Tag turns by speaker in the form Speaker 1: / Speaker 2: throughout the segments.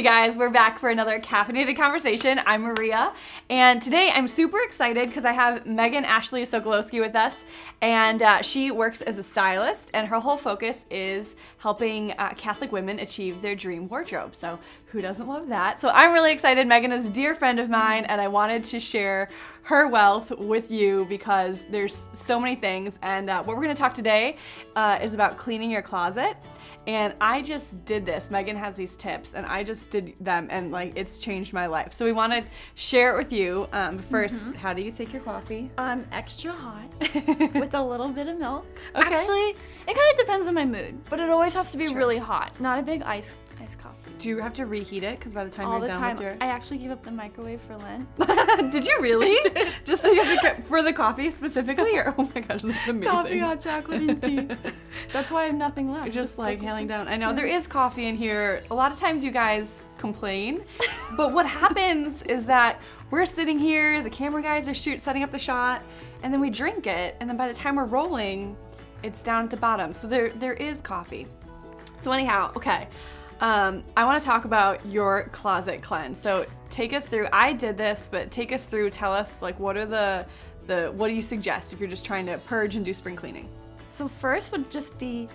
Speaker 1: Hey guys, we're back for another caffeinated conversation. I'm Maria, and today I'm super excited because I have Meghan Ashley Sokolowski with us, and uh, she works as a stylist, and her whole focus is helping uh, Catholic women achieve their dream wardrobe. So who doesn't love that? So I'm really excited. Meghan is a dear friend of mine, and I wanted to share her wealth with you because there's so many things. And uh, what we're going to talk today uh, is about cleaning your closet. And I just did this. Meghan has these tips, and I just did them, and like it's changed my life. So we want to share it with you. Um, 1st
Speaker 2: Mm-hmm.
Speaker 1: how do you take your coffee?
Speaker 2: Um, extra hot with a little bit of milk.
Speaker 1: Okay.
Speaker 2: Actually, it kind of depends on my mood, but it always has to be really hot. Not a big ice ice coffee.
Speaker 1: Do you have to reheat it? Because by the time
Speaker 2: All
Speaker 1: you're
Speaker 2: the
Speaker 1: done
Speaker 2: time.
Speaker 1: with your
Speaker 2: I actually gave up the microwave for Lent.
Speaker 1: did you really? just so you have to get for the coffee specifically, or oh my gosh, that's amazing.
Speaker 2: Coffee, hot chocolate, and tea. That's why I have nothing left.
Speaker 1: You're just like hailing down. I know there is coffee in here. A lot of times you guys complain, but what happens is that we're sitting here, the camera guys are shoot setting up the shot, and then we drink it, and then by the time we're rolling, it's down at the bottom. So there there is coffee. So anyhow, okay. Um, I want to talk about your closet cleanse. So take us through. I did this, but take us through. Tell us like what are the the what do you suggest if you're just trying to purge and do spring cleaning?
Speaker 2: So first would just be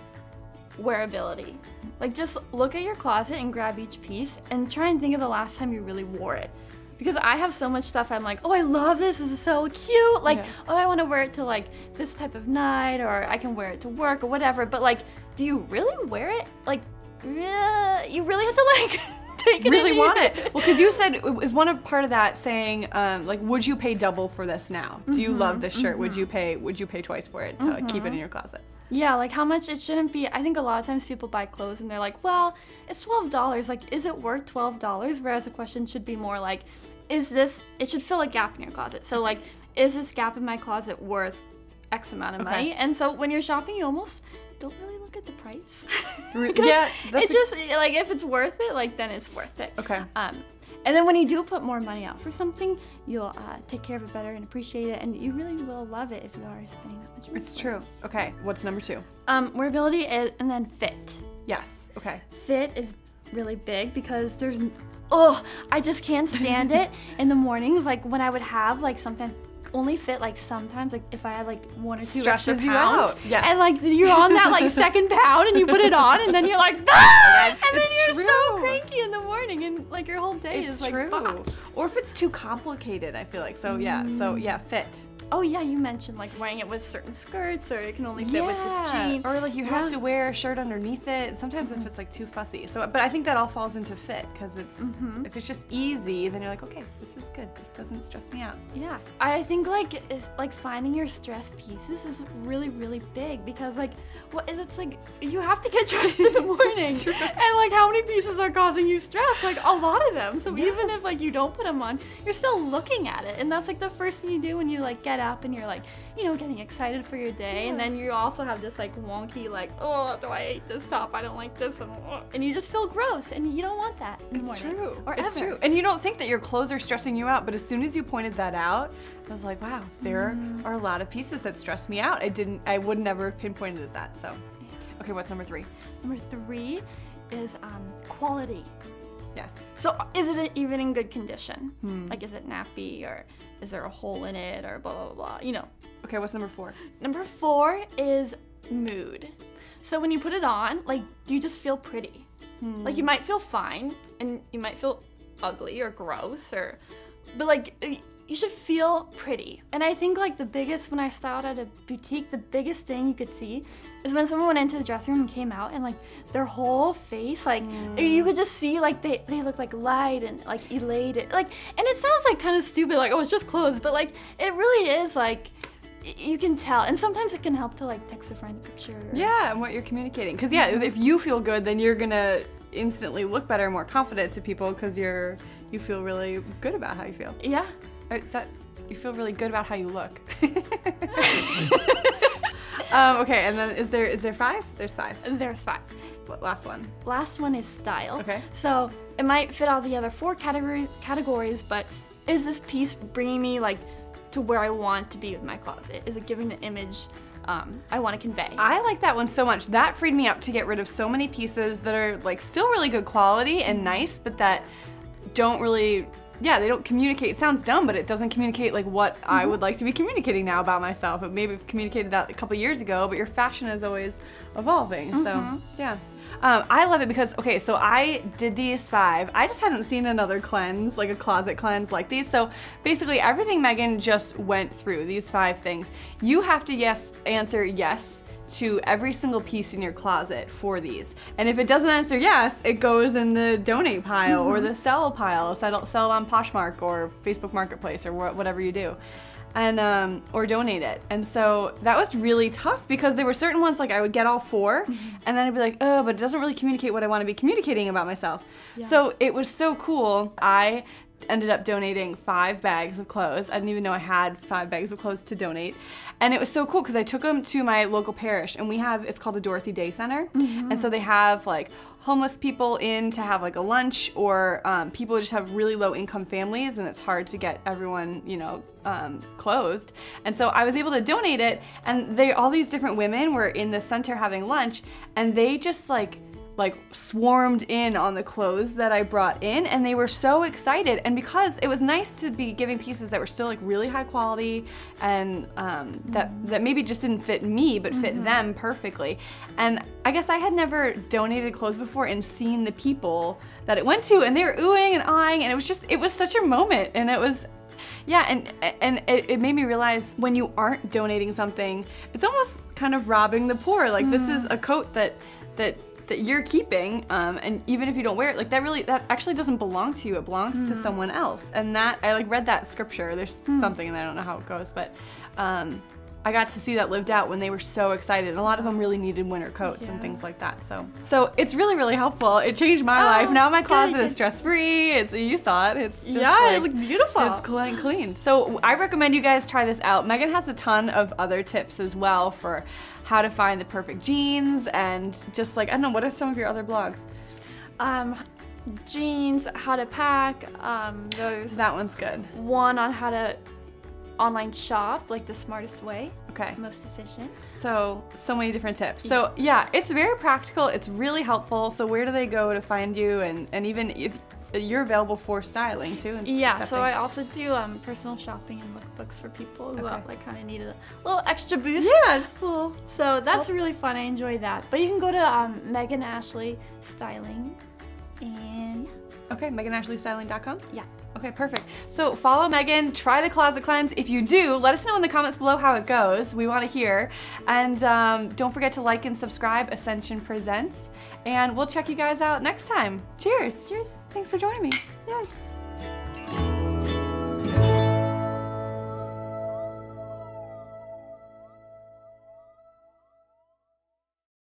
Speaker 2: wearability. Like just look at your closet and grab each piece and try and think of the last time you really wore it. Because I have so much stuff I'm like, oh I love this, this is so cute. Like,
Speaker 1: Yeah.
Speaker 2: oh I want to wear it to like this type of night or I can wear it to work or whatever. But like, do you really wear it? Like, uh, you really have to like take it
Speaker 1: really want it. Well, because you said it was one of part of that saying, um, like, would you pay double for this now? Do you love this shirt? Would you pay? Would you pay twice for it to keep it in your closet?
Speaker 2: Yeah, like how much it shouldn't be. I think a lot of times people buy clothes and they're like, well, it's $12. Like, is it worth $12? Whereas the question should be more like, is this, it should fill a gap in your closet. So, like, is this gap in my closet worth X amount of
Speaker 1: Okay.
Speaker 2: money? And so when you're shopping, you almost don't really look at the price.
Speaker 1: Yeah, that's
Speaker 2: it's just like if it's worth it, like then it's worth it.
Speaker 1: Okay.
Speaker 2: Um, and then when you do put more money out for something, you'll uh, take care of it better and appreciate it, and you really will love it if you are spending that much money.
Speaker 1: It's true. Okay, what's number two?
Speaker 2: Um, wearability is, and then fit.
Speaker 1: Yes. Okay.
Speaker 2: Fit is really big because there's, oh, I just can't stand it in the mornings. Like when I would have like something only fit like sometimes like if I had like one or two
Speaker 1: Stresses
Speaker 2: extra
Speaker 1: you
Speaker 2: pounds,
Speaker 1: out, yes.
Speaker 2: and like you're on that like second pound and you put it on and then you're like ah! and then
Speaker 1: It's
Speaker 2: you're so cranky in the morning and like your whole day
Speaker 1: It's
Speaker 2: is like
Speaker 1: true. Or if it's too complicated, I feel like. So yeah. So yeah, fit.
Speaker 2: Oh yeah, you mentioned like wearing it with certain skirts or it can only fit with this jean.
Speaker 1: Or like you have to wear a shirt underneath it. Sometimes if mm-hmm. it's like too fussy. So, but I think that all falls into fit because it's mm-hmm. if it's just easy, then you're like, okay, this is good. This doesn't stress me out.
Speaker 2: Yeah, I think like is like finding your stress pieces is really really big because like what is it's like you have to get dressed in the morning. and like how many pieces are causing you stress? Like a lot of them. So even if like you don't put them on you're still looking at it. And that's like the first thing you do when you like get up and you're like you know getting excited for your day and then you also have this like wonky like oh do I hate this top I don't like this one oh," and you just feel gross and you don't want that in
Speaker 1: It's true.
Speaker 2: or
Speaker 1: it's
Speaker 2: ever.
Speaker 1: true. And you don't think that your clothes are stressing you out, but as soon as you pointed that out, I was like, wow, there
Speaker 2: Mm.
Speaker 1: are a lot of pieces that stress me out. I didn't I would never have pinpointed as that. So okay, what's number three?
Speaker 2: Number three is um, quality.
Speaker 1: Yes.
Speaker 2: So uh, is it even in good condition?
Speaker 1: Hmm.
Speaker 2: Like is it nappy or is there a hole in it or blah blah blah? You know.
Speaker 1: Okay, what's number four?
Speaker 2: Number four is mood. So when you put it on, like do you just feel pretty? Hmm. Like you might feel fine and you might feel ugly or gross or but like y- you should feel pretty. And I think like the biggest when I styled at a boutique, the biggest thing you could see is when someone went into the dressing room and came out and like their whole face, like mm. you could just see like they, they look like light and like elated. Like and it sounds like kind of stupid, like, oh it's just clothes, but like it really is like you can tell. And sometimes it can help to like text a friend picture.
Speaker 1: Yeah, and what you're communicating. Because yeah, if you feel good, then you're gonna instantly look better and more confident to people because you're you feel really good about how you feel.
Speaker 2: Yeah.
Speaker 1: Is that you feel really good about how you look? um, okay, and then is there is there five? There's five.
Speaker 2: There's five.
Speaker 1: What- Last one.
Speaker 2: Last one is style.
Speaker 1: Okay.
Speaker 2: So it might fit all the other four category categories, but is this piece bringing me like to where I want to be with my closet? Is it giving the image um, I want to convey.
Speaker 1: I like that one so much. That freed me up to get rid of so many pieces that are like still really good quality and nice, but that don't really yeah, they don't communicate. It sounds dumb, but it doesn't communicate like what mm-hmm. I would like to be communicating now about myself. It maybe communicated that a couple years ago, but your fashion is always evolving. Mm-hmm. So yeah. Um, I love it because, okay, so I did these five. I just hadn't seen another cleanse, like a closet cleanse like these. So basically everything Meghan just went through, these five things. You have to yes answer yes to every single piece in your closet for these. And if it doesn't answer yes, it goes in the donate pile mm-hmm. or the sell pile, sell, sell it on Poshmark or Facebook Marketplace or wh- whatever you do. And um, or donate it. And so that was really tough because there were certain ones like I would get all 4 mm-hmm. and then I'd be like, oh, but it doesn't really communicate what I want to be communicating about myself. Yeah. So it was so cool. I ended up donating five bags of clothes. I didn't even know I had five bags of clothes to donate. And it was so cool because I took them to my local parish and we have, it's called the Dorothy Day Center. Mm-hmm. And so they have like homeless people in to have like a lunch or um, people just have really low income families and it's hard to get everyone, you know, um, clothed. And so I was able to donate it and they, all these different women were in the center having lunch and they just like, like swarmed in on the clothes that I brought in and they were so excited and because it was nice to be giving pieces that were still like really high quality and um, that that maybe just didn't fit me but fit mm-hmm. them perfectly and I guess I had never donated clothes before and seen the people that it went to and they were oohing and eyeing and it was just it was such a moment and it was yeah and and it, it made me realize when you aren't donating something it's almost kind of robbing the poor like mm. this is a coat that that that you're keeping, um, and even if you don't wear it, like that really that actually doesn't belong to you. It belongs mm. to hmm. someone else. And that I like read that scripture. There's mm. something, and I don't know how it goes, but um, I got to see that lived out when they were so excited. And a lot of them really needed winter coats yeah. and things like that. So, so it's really, really helpful. It changed my oh, life. Now my closet good. is stress free. It's you saw it. It's
Speaker 2: yeah, like, it looks beautiful.
Speaker 1: It's clean, clean. So I recommend you guys try this out. Meghan has a ton of other tips as well for how to find the perfect jeans and just like I don't know. What are some of your other blogs?
Speaker 2: Um, jeans, how to pack. Um, those.
Speaker 1: That one's good.
Speaker 2: One on how to online shop, like the smartest way.
Speaker 1: Okay.
Speaker 2: Most efficient.
Speaker 1: So, so many different tips. So, yeah, it's very practical. It's really helpful. So, where do they go to find you? And, and even if you're available for styling too.
Speaker 2: yeah, so I also do um, personal shopping and lookbooks for people who okay. like kind of need a little extra boost.
Speaker 1: Yeah, just a little.
Speaker 2: So that's really fun. I enjoy that. But you can go to um, Meghan Ashley Styling, and yeah.
Speaker 1: Okay, MeghanAshleyStyling.com.
Speaker 2: Yeah.
Speaker 1: Okay, perfect. So follow Meghan, try the closet cleanse. If you do, let us know in the comments below how it goes. We want to hear. And um, don't forget to like and subscribe Ascension Presents. And we'll check you guys out next time. Cheers.
Speaker 2: Cheers.
Speaker 1: Thanks for joining me. Yes.